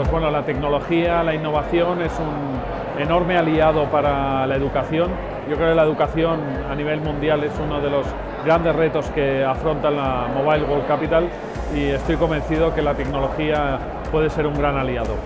Pues bueno, la tecnología, la innovación es un enorme aliado para la educación. Yo creo que la educación a nivel mundial es uno de los grandes retos que afronta la Mobile World Capital y estoy convencido que la tecnología puede ser un gran aliado.